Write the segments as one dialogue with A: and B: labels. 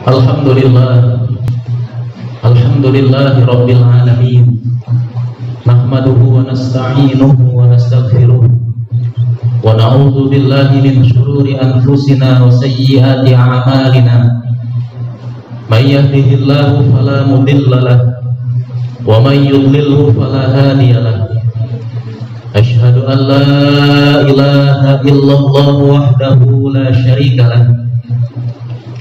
A: Alhamdulillah. Alhamdulillahi Rabbil Alamin. Nahmaduhu wa nasta'inuhu wa nastaghfiruh. Wa na'udhu billahi min syururi anfusina wa sayyiati a'malina. Man yahdihillahu falamudillalah Wa man yudlilhu falahadiyalah Ashhadu an la ilaha illallah wahdahu la sharika lah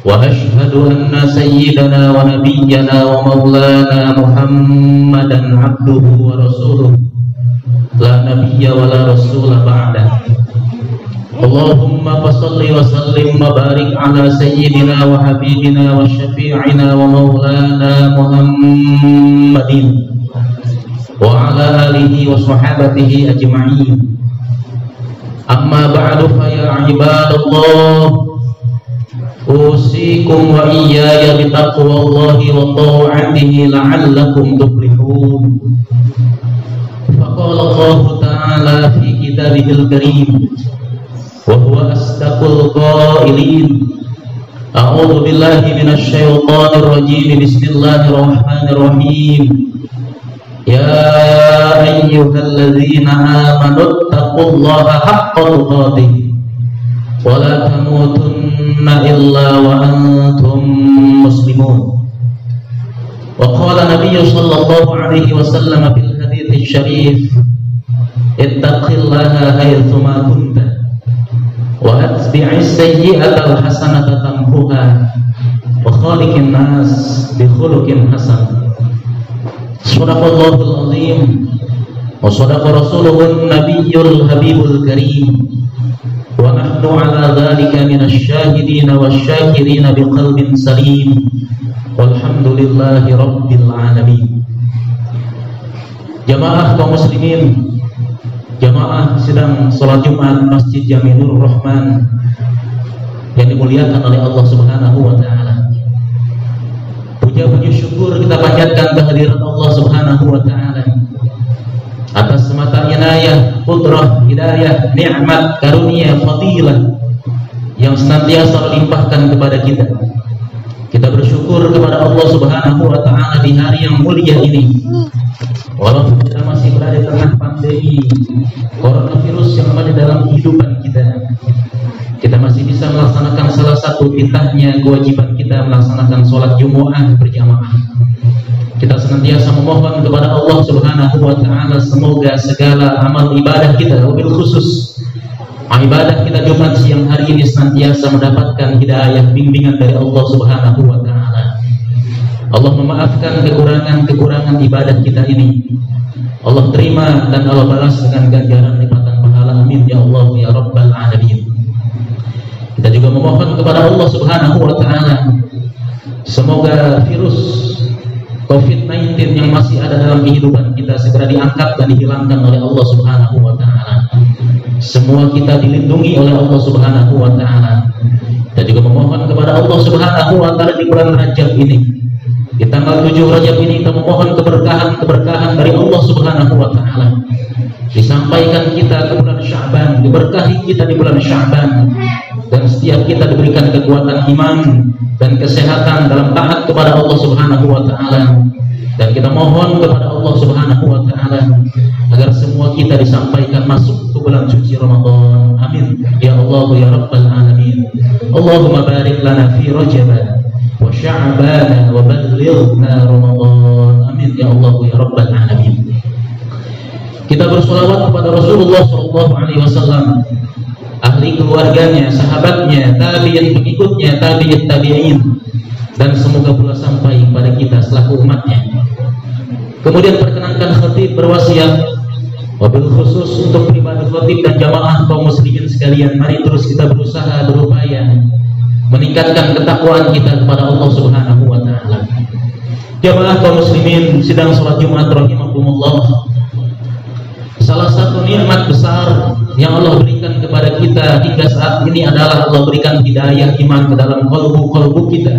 A: وأشهد أن سيدنا ونبينا ومولانا محمدا عبده ورسوله. لا نبي ولا رسول بعده. اللهم فصل وسلم وبارك على سيدنا وحبيبنا وشفيعنا ومولانا محمد وعلى آله وصحابته أجمعين. أما بعد فيا عباد الله أوصيكم وإياي بتقوى الله وطاعته لعلكم تفلحون فقال الله تعالى في كتابه الكريم وهو أصدق القائلين أعوذ بالله من الشيطان الرجيم بسم الله الرحمن الرحيم يا أيها الذين آمنوا اتقوا الله حق تقاته ولا تموتن إلا وأنتم مسلمون. وقال النبي صلى الله عليه وسلم في الحديث الشريف اتق الله حيثما كنت وأتبع السيئة الحسنة تمحها وخالق الناس بخلق حسن. صدق الله العظيم وصدق رسوله النبي الحبيب الكريم. ونحن على ذلك من الشاهدين والشاكرين بقلب سليم والحمد لله رب العالمين Jamaah kaum muslimin Jamaah sedang sholat Jumat Masjid Jamilur Rahman Yang dimuliakan oleh Allah subhanahu wa ta'ala Puja puji syukur kita panjatkan kehadiran Allah subhanahu wa ta'ala atas semata inayah, putrah, hidayah, nikmat, karunia, fadilah yang senantiasa melimpahkan kepada kita. Kita bersyukur kepada Allah Subhanahu wa taala di hari yang mulia ini. Walaupun kita masih berada di tengah pandemi coronavirus yang ada dalam kehidupan kita, kita masih bisa melaksanakan salah satu titahnya kewajiban kita melaksanakan sholat Jumat berjamaah kita senantiasa memohon kepada Allah Subhanahu wa taala semoga segala amal ibadah kita wabil khusus ibadah kita Jumat siang hari ini senantiasa mendapatkan hidayah bimbingan dari Allah Subhanahu wa taala. Allah memaafkan kekurangan-kekurangan ibadah kita ini. Allah terima dan Allah balas dengan ganjaran lipatan pahala. Amin ya Allah ya rabbal alamin. Kita juga memohon kepada Allah Subhanahu wa taala semoga virus COVID-19 yang masih ada dalam kehidupan kita segera diangkat dan dihilangkan oleh Allah Subhanahu wa taala. Semua kita dilindungi oleh Allah Subhanahu wa taala. Kita juga memohon kepada Allah Subhanahu wa taala di bulan Rajab ini. Di tanggal 7 Rajab ini kita memohon keberkahan-keberkahan dari Allah Subhanahu wa taala. Disampaikan kita ke bulan Sya'ban, diberkahi kita di bulan Sya'ban dan setiap kita diberikan kekuatan iman dan kesehatan dalam taat kepada Allah Subhanahu wa taala dan kita mohon kepada Allah Subhanahu wa taala agar semua kita disampaikan masuk ke bulan suci Ramadan. Amin. Ya Allah ya Rabbal alamin. Allahumma barik lana fi Rajab wa Sya'ban wa ballighna Ramadan. Amin ya Allah ya Rabbal alamin. Kita bersolawat kepada Rasulullah sallallahu alaihi wasallam ahli keluarganya, sahabatnya, tabiin pengikutnya, tabiin tabiin dan semoga pula sampai pada kita selaku umatnya. Kemudian perkenankan khatib berwasiat wabil khusus untuk pribadi khatib dan jamaah kaum muslimin sekalian mari terus kita berusaha berupaya meningkatkan ketakwaan kita kepada Allah Subhanahu wa taala. Jamaah kaum muslimin sedang sholat Jumat rahimakumullah Salah satu nikmat besar yang Allah berikan kepada kita hingga saat ini adalah Allah berikan hidayah iman ke dalam kalbu-kalbu kita.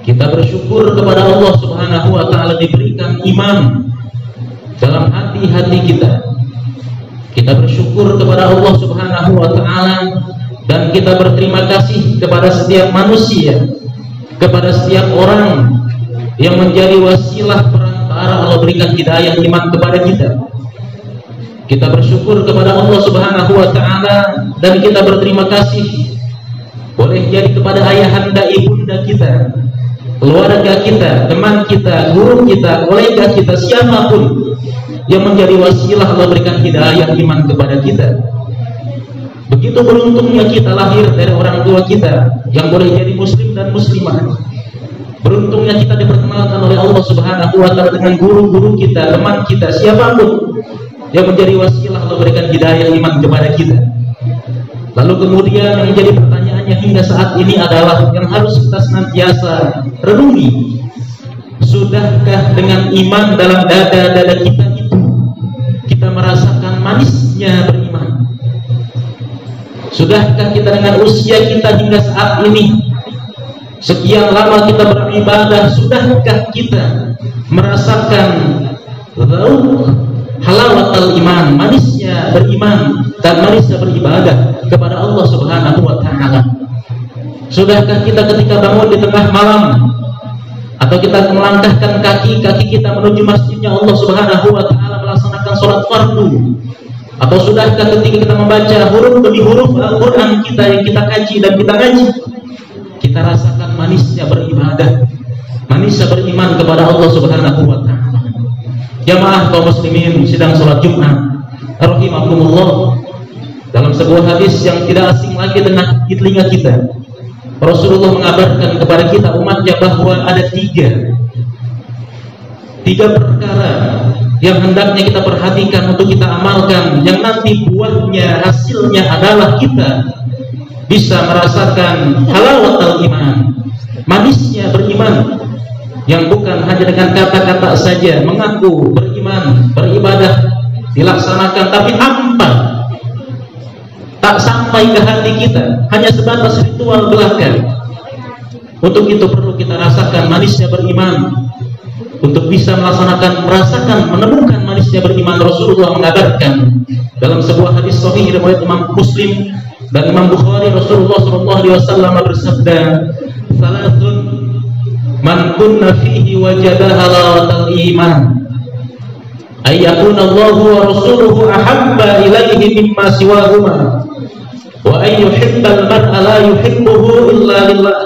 A: Kita bersyukur kepada Allah Subhanahu wa taala diberikan iman dalam hati-hati kita. Kita bersyukur kepada Allah Subhanahu wa taala dan kita berterima kasih kepada setiap manusia kepada setiap orang yang menjadi wasilah perantara Allah berikan hidayah iman kepada kita kita bersyukur kepada Allah subhanahu wa ta'ala dan kita berterima kasih boleh jadi kepada ayahanda ibunda kita keluarga kita, teman kita, guru kita, kolega kita, siapa pun yang menjadi wasilah Allah berikan hidayah iman kepada kita Begitu beruntungnya kita lahir dari orang tua kita yang boleh jadi muslim dan muslimah. Beruntungnya kita diperkenalkan oleh Allah Subhanahu wa taala dengan guru-guru kita, teman kita, siapa pun yang menjadi wasilah Allah berikan hidayah iman kepada kita. Lalu kemudian yang menjadi pertanyaannya hingga saat ini adalah yang harus kita senantiasa renungi. Sudahkah dengan iman dalam dada-dada kita itu kita merasakan manisnya beriman? Sudahkah kita dengan usia kita hingga saat ini Sekian lama kita beribadah Sudahkah kita merasakan halawat iman Manisnya beriman Dan manisnya beribadah Kepada Allah subhanahu wa ta'ala. Sudahkah kita ketika bangun di tengah malam Atau kita melangkahkan kaki Kaki kita menuju masjidnya Allah subhanahu wa ta'ala Melaksanakan sholat fardu? Atau sudahkah ketika kita membaca huruf demi huruf Al-Quran kita yang kita kaji dan kita ngaji kita rasakan manisnya beribadah manisnya beriman kepada Allah subhanahu wa ta'ala jamaah kaum muslimin sedang sholat Jumat. Rahimakumullah. Dalam sebuah hadis yang tidak asing lagi dengan telinga kita Rasulullah mengabarkan kepada kita umatnya bahwa ada tiga. Tiga perkara yang hendaknya kita perhatikan untuk kita amalkan. Yang nanti buahnya hasilnya adalah kita bisa merasakan halawat iman. Manisnya beriman yang bukan hanya dengan kata-kata saja mengaku beriman beribadah dilaksanakan tapi hampa. Tak sampai ke hati kita hanya sebatas ritual belaka. Untuk itu perlu kita rasakan manisnya beriman. Untuk bisa melaksanakan merasakan menemukan manisnya beriman Rasulullah mengabarkan dalam sebuah hadis sahih riwayat Imam Muslim dan Imam Bukhari Rasulullah sallallahu alaihi bersabda salatun kunna fihi wajada halawatal iman. Ay yakuna Allahu wa rasuluhu ahabba ilaihi mimma siwahuma. Wa ay yuhibbal mar'a la yuhibbuhu illa lillah.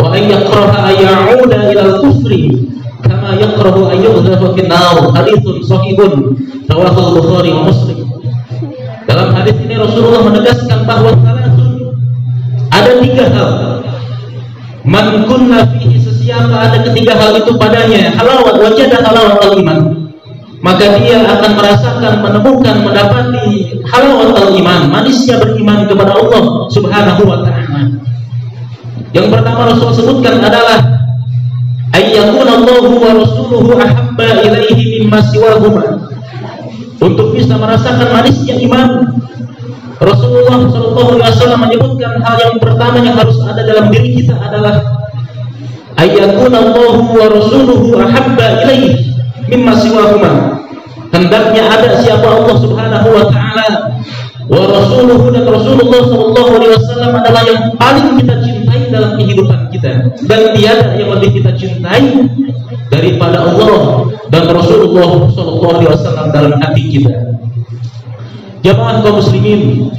A: Wa ay yakraha ya'uda ila al-kufri kama yakrahu an nar haditsun sahihun rawahu Bukhari wa Muslim. Dalam hadis ini Rasulullah menegaskan bahwa ada tiga hal. Man kunna fihi sesiapa ada ketiga hal itu padanya? Halawat wajadah halawat al-iman maka dia akan merasakan menemukan mendapati halawat al-iman manisnya beriman kepada Allah subhanahu wa ta'ala. Yang pertama Rasul sebutkan adalah ayyakun Allahu wa rasuluhu ahabba ilaihi mimma siwahuma. Untuk bisa merasakan manisnya iman Rasulullah Wasallam menyebutkan hal yang pertama yang harus ada dalam diri kita adalah ayyakun Allahu wa rasuluhu ahabba ilaihi mimma siwahuma hendaknya ada siapa Allah Subhanahu wa taala wa rasuluhu dan Rasulullah Shallallahu Alaihi Wasallam adalah yang paling kita cintai dalam kehidupan kita dan tiada yang lebih kita cintai daripada Allah dan Rasulullah Shallallahu Alaihi Wasallam dalam hati kita. Jamaah kaum muslimin,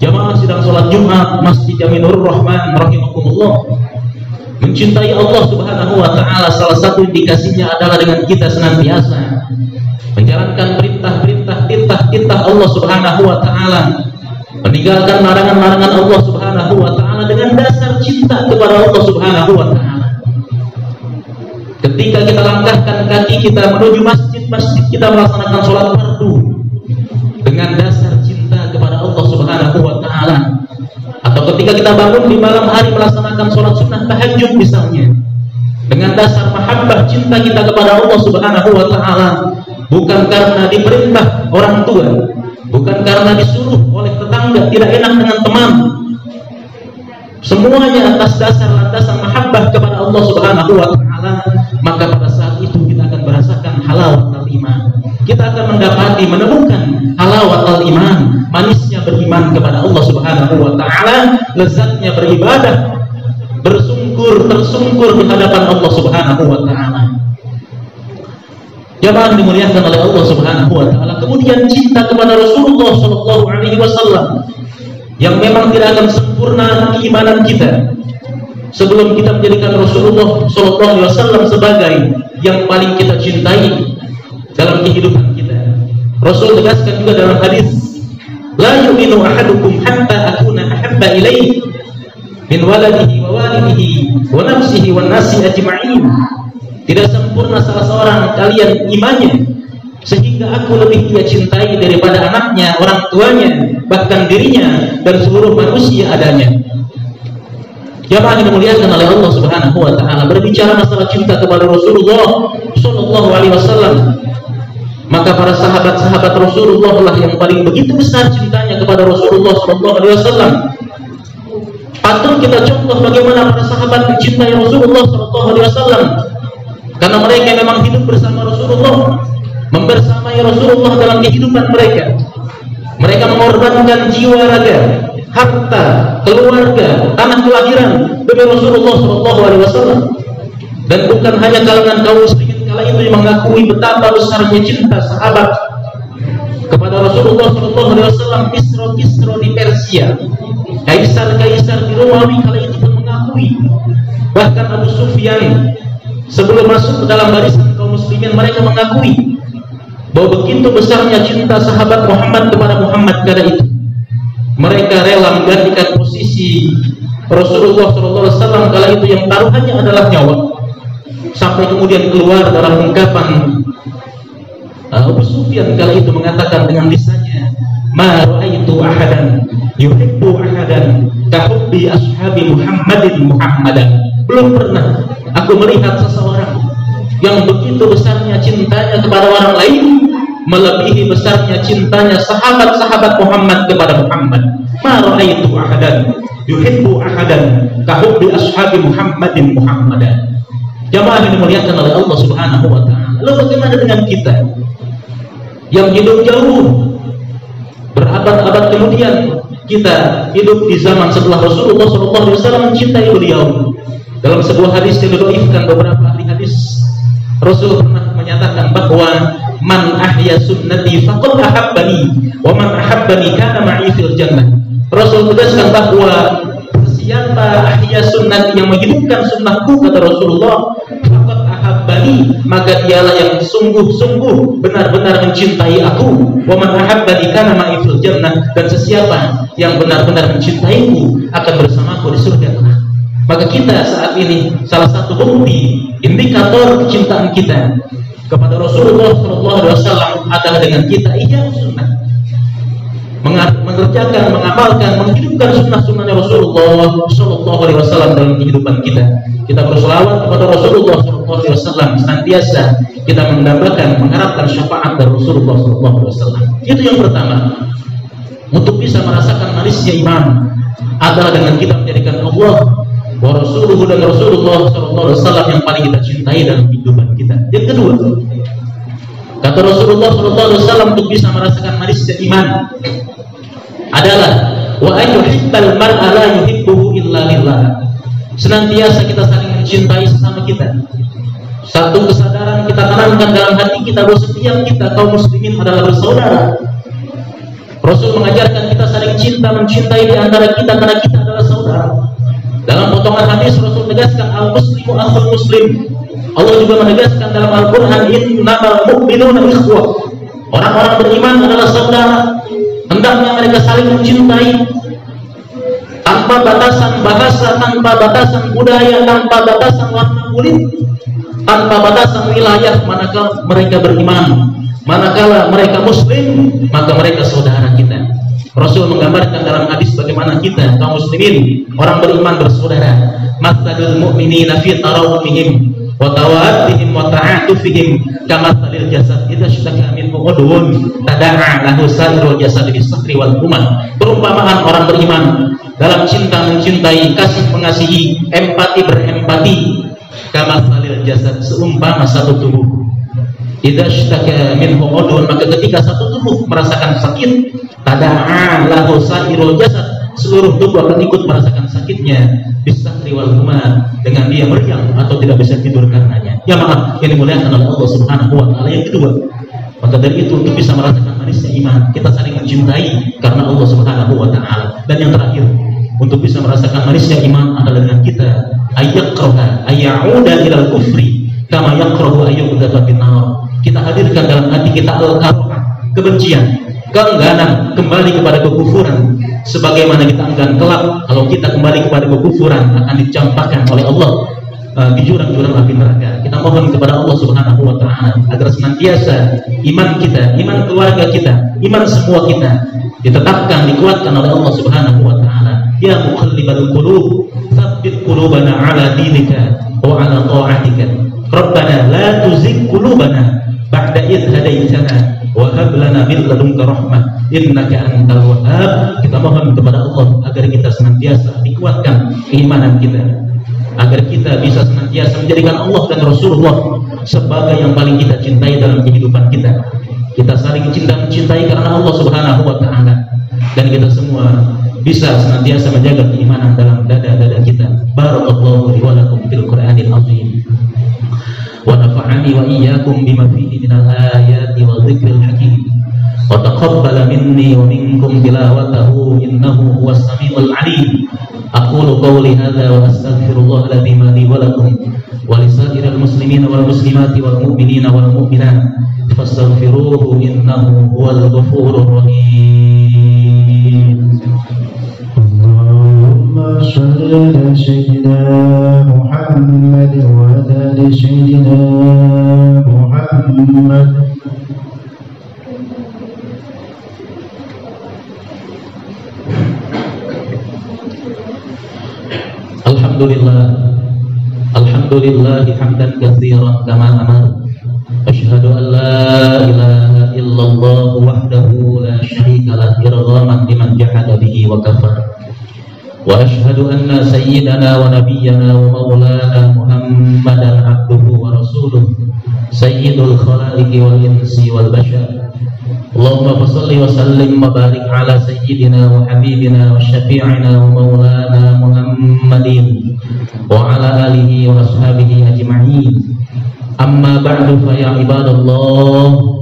A: jamaah sedang sholat Jumat Masjid Jaminur Rahman rahimakumullah. Mencintai Allah Subhanahu wa taala salah satu indikasinya adalah dengan kita senantiasa. Menjalankan perintah-perintah titah-titah Allah Subhanahu wa taala. Meninggalkan larangan-larangan Allah Subhanahu wa taala dengan dasar cinta kepada Allah Subhanahu wa taala. Ketika kita langkahkan kaki kita menuju masjid-masjid kita melaksanakan sholat fardu ketika kita bangun di malam hari melaksanakan sholat sunnah tahajud misalnya. Dengan dasar mahabbah cinta kita kepada Allah Subhanahu wa taala. Bukan karena diperintah orang tua. Bukan karena disuruh oleh tetangga. Tidak enak dengan teman. Semuanya atas dasar landasan mahabbah kepada Allah Subhanahu wa taala. Maka pada saat itu kita akan merasakan halal iman kita akan mendapati menemukan halawat al-iman, manisnya beriman kepada Allah Subhanahu wa taala, lezatnya beribadah, bersungkur tersungkur di hadapan Allah Subhanahu wa taala. Jamaah dimuliakan oleh Allah Subhanahu wa taala. Kemudian cinta kepada Rasulullah sallallahu alaihi wasallam yang memang tidak akan sempurna keimanan kita sebelum kita menjadikan Rasulullah sallallahu alaihi wasallam sebagai yang paling kita cintai dalam kehidupan kita. Rasul tegaskan juga dalam hadis, "La yu'minu ahadukum hatta akuna ahabba ilaihi min waladihi wa walidihi wa nafsihi wa nasi ajma'in." Tidak sempurna salah seorang kalian imannya sehingga aku lebih dia cintai daripada anaknya, orang tuanya, bahkan dirinya dan seluruh manusia adanya. Jamaah yang dimuliakan oleh Allah Subhanahu wa taala berbicara masalah cinta kepada Rasulullah sallallahu alaihi wasallam maka para sahabat-sahabat Rasulullah lah yang paling begitu besar cintanya kepada Rasulullah SAW. Patut kita contoh bagaimana para sahabat mencintai Rasulullah SAW. Karena mereka memang hidup bersama Rasulullah, membersamai Rasulullah dalam kehidupan mereka. Mereka mengorbankan jiwa raga, harta, keluarga, tanah kelahiran demi Rasulullah SAW. Dan bukan hanya kalangan kaum kala itu mengakui betapa besarnya cinta sahabat kepada Rasulullah SAW Kisro Kisro di Persia. Kaisar Kaisar di Romawi kala itu pun mengakui. Bahkan Abu Sufyan sebelum masuk ke dalam barisan kaum muslimin mereka mengakui bahwa begitu besarnya cinta sahabat Muhammad kepada Muhammad kala itu. Mereka rela menggantikan posisi Rasulullah SAW kala itu yang taruhannya adalah nyawa sampai kemudian keluar dalam ungkapan Abu Sufyan kala itu mengatakan dengan lisannya ma raaitu ahadan yuhibbu ahadan kahubbi ashabi Muhammadin Muhammadan. Belum pernah aku melihat seseorang yang begitu besarnya cintanya kepada orang lain melebihi besarnya cintanya sahabat-sahabat Muhammad kepada Muhammad. Ma raaitu ahadan yuhibbu ahadan kahubbi ashabi Muhammadin Muhammadan Jamaah yang dimuliakan oleh Allah Subhanahu wa taala. Lalu bagaimana dengan kita yang hidup jauh berabad-abad kemudian kita hidup di zaman setelah Rasulullah SAW mencintai beliau. Dalam sebuah hadis yang didoifkan beberapa ahli hadis, Rasul pernah menyatakan bahwa man ahya sunnati faqad ahabbani wa man ahabbani kana ma'i fil jannah. Rasul tegaskan bahwa siapa ahya sunnati yang menghidupkan sunnahku kata Rasulullah ahabbani maka dialah yang sungguh-sungguh benar-benar mencintai aku. Wa man ahabbani kana ma'i fil jannah dan sesiapa yang benar-benar mencintaiku akan bersamaku di surga maka kita saat ini salah satu bukti indikator kecintaan kita kepada Rasulullah SAW adalah dengan kita iya sunnah mengerjakan, mengamalkan, menghidupkan sunnah-sunnahnya Rasulullah Shallallahu Alaihi Wasallam dalam kehidupan kita. Kita berselawat kepada Rasulullah Shallallahu Alaihi Wasallam senantiasa kita mendambakan, mengharapkan syafaat dari Rasulullah Shallallahu Alaihi Wasallam. Itu yang pertama. Untuk bisa merasakan manisnya iman adalah dengan kita menjadikan Allah Rasulullah dan Rasulullah Shallallahu Alaihi Wasallam yang paling kita cintai dalam kehidupan kita. Yang kedua, kata Rasulullah Shallallahu Alaihi Wasallam untuk bisa merasakan manisnya iman adalah wa ayyuhibbal mar'a la yuhibbuhu illa lillah. Senantiasa kita saling mencintai sesama kita. Satu kesadaran kita tanamkan dalam hati kita bahwa setiap kita kaum muslimin adalah bersaudara. Rasul mengajarkan kita saling cinta mencintai di antara kita karena kita adalah saudara. Dalam potongan hadis Rasul tegaskan al muslimu akhul muslim. Allah juga menegaskan dalam Al-Qur'an innamal mu'minuna ikhwah. Orang-orang beriman adalah saudara hendaknya mereka saling mencintai tanpa batasan bahasa, tanpa batasan budaya, tanpa batasan warna kulit, tanpa batasan wilayah manakala mereka beriman, manakala mereka muslim, maka mereka saudara kita. Rasul menggambarkan dalam hadis bagaimana kita kaum muslimin orang beriman bersaudara. Matsalul mu'minina fi tarawumihim wa tawaddihim wa ta'atufihim kama salil jasad idza syaka min udhun tada'a lahu sadrul jasad bis sakri wal umah perumpamaan orang beriman dalam cinta mencintai kasih mengasihi empati berempati kama salil jasad seumpama satu tubuh idza minhu udun maka ketika satu tubuh merasakan sakit tada'a lahu sairul jasad seluruh tubuh akan ikut merasakan sakitnya. Bisa riwal dengan dia meriang atau tidak bisa tidur karenanya. Ya maaf yang dimuliakan oleh Allah subhanahu wa ta'ala. Yang kedua maka dari itu untuk bisa merasakan manisnya iman kita saling mencintai karena Allah subhanahu wa ta'ala. Dan yang terakhir untuk bisa merasakan manisnya iman adalah dengan kita. Ayyakraha ayyauda ilal kufri kama yakrahu ayyuqdata binar kita hadirkan dalam hati kita al-karah kebencian keengganan kembali kepada kekufuran. Sebagaimana kita enggan kelak kalau kita kembali kepada kekufuran akan dicampakkan oleh Allah. Uh, di jurang-jurang api neraka kita mohon kepada Allah subhanahu wa ta'ala agar senantiasa iman kita iman keluarga kita iman semua kita ditetapkan dikuatkan oleh Allah subhanahu wa ta'ala. Ya muqallibal qulub tsabbit qulubana ala dinika wa ala ta'atika. Rabbana la tuzigh qulubana ba'da idh hadaitana wa hab lana min ladunka rahmah innaka antal wahhab. Kita mohon kepada Allah agar kita senantiasa dikuatkan keimanan kita agar kita bisa senantiasa menjadikan Allah dan Rasulullah sebagai yang paling kita cintai dalam kehidupan kita. Kita saling cinta mencintai karena Allah subhanahu wa ta'ala. Dan kita semua bisa senantiasa menjaga keimanan dalam dada-dada kita. Barakallahu li wa lakum fil Qur'anil azim. Wa nafa'ani wa iyyakum bima fihi minal ayati wa dzikril hakim. Wa taqabbala minni wa minkum tilawatahu innahu huwas samiul alim. Aqulu qawli hadha wa astaghfirullah alladhi li wa lakum wa lisairil muslimina wal
B: muslimati wal mu'minina wal mu'minat. Fastaghfiruhu innahu huwal ghafurur rahim. صل على سيدنا محمد وعلى آل سيدنا محمد.
A: الحمد لله الحمد لله حمدا كثيرا كما أمر أشهد أن لا إله إلا الله وحده لا شريك له إرغاما لمن جحد به وكفر وأشهد أن سيدنا ونبينا ومولانا محمدا عبده ورسوله سيد الخلائق والإنس والبشر اللهم صل وسلم وبارك على سيدنا وحبيبنا وشفيعنا ومولانا محمد وعلى آله وأصحابه أجمعين أما بعد فيا عباد الله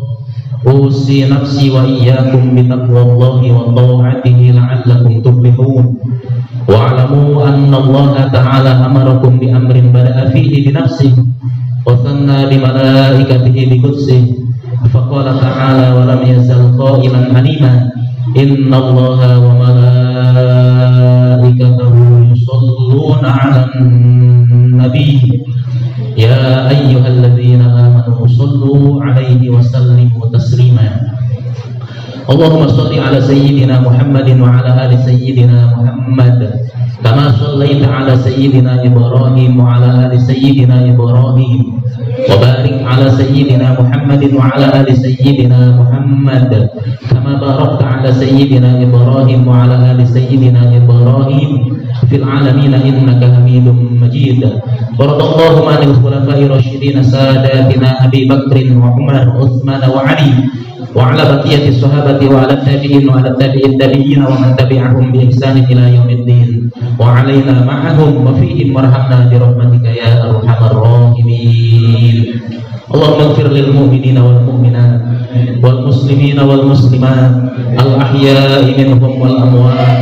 A: أوصي نفسي وإياكم بتقوى الله وطاعته لعلكم تفلحون Allah ta'ala amarakum bi amrin bada'a fihi bi nafsi wa sanna bi malaikatihi bi qudsihi faqala ta'ala wa lam yazal qa'iman anima Allah wa malaikatahu yusalluna ala nabi ya ayyuhalladzina amanu sallu 'alaihi wa sallimu taslima اللهم صل على سيدنا محمد وعلى آل سيدنا محمد كما صليت على سيدنا إبراهيم وعلى آل سيدنا إبراهيم وبارك على سيدنا محمد وعلى آل سيدنا محمد كما باركت على سيدنا إبراهيم وعلى آل سيدنا إبراهيم في العالمين إنك حميد مجيد. ورد الله عن الخلفاء الراشدين ساداتنا أبي بكر وعمر وعثمان وعلي وعلى بقية الصحابة وعلى التابعين وعلى التابعين التابعين ومن تبعهم بإحسان إلى يوم الدين. وعلينا معهم وفيهم وارحمنا برحمتك يا أرحم الراحمين اللهم اغفر للمؤمنين والمؤمنات والمسلمين والمسلمات الأحياء منهم والأموات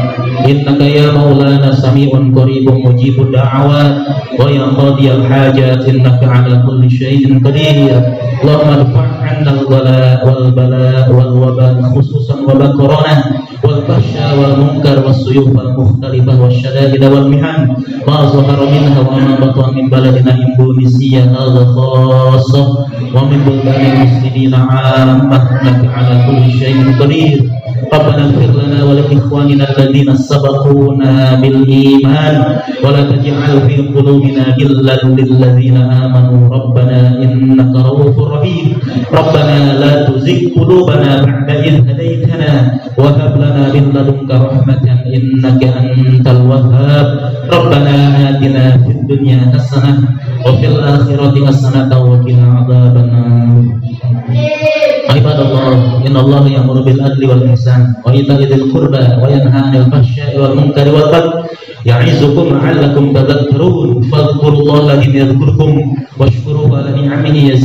A: إنك يا مولانا سميع قريب مجيب الدعوات ويا قاضي الحاجات إنك على كل شيء قدير اللهم ادفع عنا الغلاء والبلاء والوباء خصوصا وباء كورونا والفحشاء والمنكر والسيوف المختلفة والشدائد والمحن ما ظهر منها وما بطن من بلدنا إندونيسيا هذا خاصة ومن بلدان المسلمين عامة إنك على كل شيء قدير. ربنا اغفر لنا ولإخواننا الذين سبقونا بالإيمان ولا تجعل في قلوبنا غلا للذين آمنوا. ربنا إنك رؤوف رحيم. ربنا لا تزغ قلوبنا بعد إذ هديتنا وهب لنا من لدنك رحمة إنك أنت الوهاب. ربنا آتنا في الدنيا حسنة وفي الآخرة حسنة وقنا عذاب النار. Ibadallah, innallaha ya'muru bil adli wal ihsan wa ita'i dzil qurba wa yanha 'anil fahsya'i wal munkari wal baghi ya'izukum 'allakum tadhakkarun. Fadhkurullaha yadhkurkum washkuruhu 'ala ni'amihi